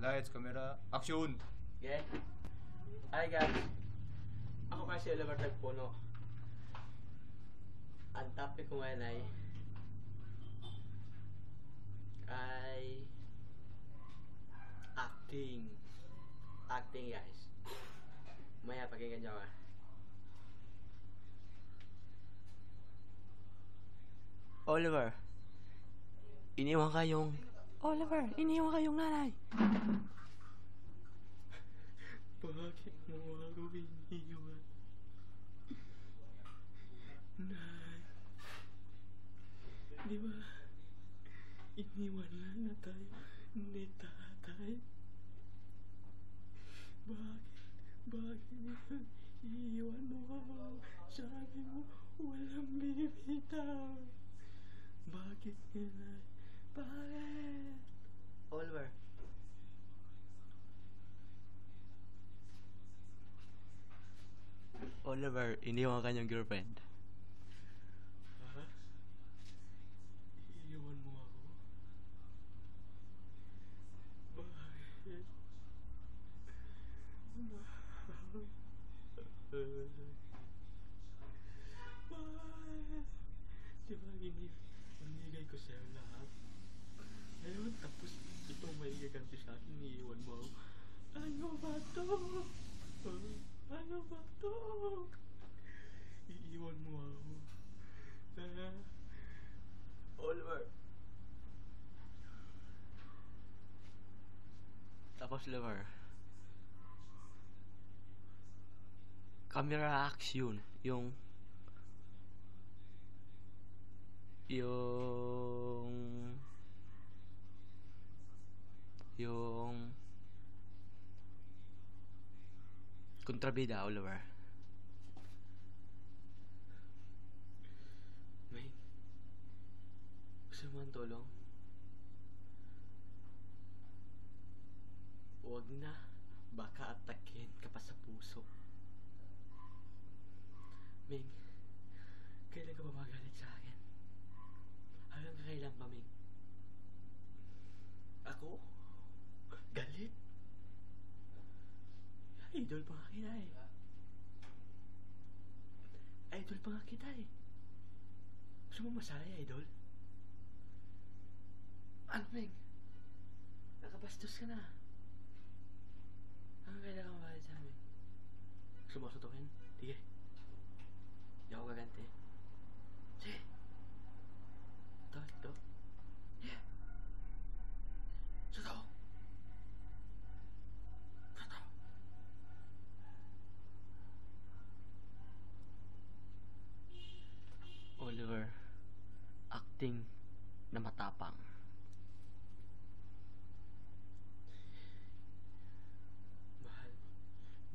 Lights, camera, action! Okay? Hi guys! Ako kasi Oliver Tagpuno. Ang topic ko ngayon ay ay acting. Acting guys. Maya pakinggan nyo ah. Oliver, iniwan kayong... Oliver, iniwan kayong nanay. Bakit mo ako iniwan? Nay, di ba iniwan lang na tayo ni tatay? Bakit, bakit iiwan mo ako? Sabi mo, walang bibitaw. Bakit ganyan? Oliver. Oliver, iniwan ka niyang girlfriend. Ha? Iiwan mo ako? Bakit? Bakit? Di ba hindi, ko sa'yo lahat? Ngayon, tapos ito may gaganti sa akin, iiwan mo. Ano ba to? Ano ba to? Iiwan mo ako. Oliver. Tapos, Oliver. Camera action. Yung... Yung... Yung... Kontrabida, Oliver. May... Gusto mo ang tulong? Huwag na. Baka atakin ka pa sa puso. Ming, kailan ka ba magalit sa akin? Hanggang kailan pa, Ming? Ako? Galit? Idol pa nga kita eh. Idol pa nga kita eh. Gusto mo masaya, idol? Ano, Ming? Nakabastos ka na. Hanggang kailan ka magalit sa amin? Gusto mo sutukin? Sige. Hindi ako gaganti. Sige. Ito, ito. Yeah. Sutok. Sutok. Oliver, acting na matapang. Mahal,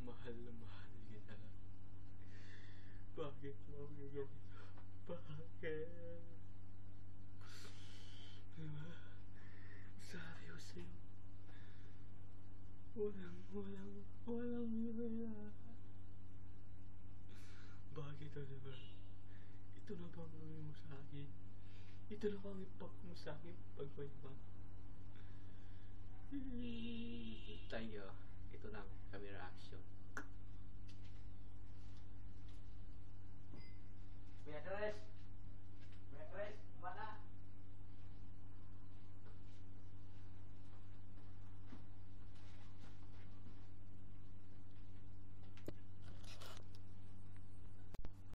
mahal na mahal kita. Bakit mo ganyan? Bakit? Diba? Sabi ko sa'yo, walang, walang, walang bibaya. Bakit, Oliver? Ito na ba ang gawin mo sa akin? Ito na ba ang ipak mo sa akin pag may? Thank you. Ito lang, camera action.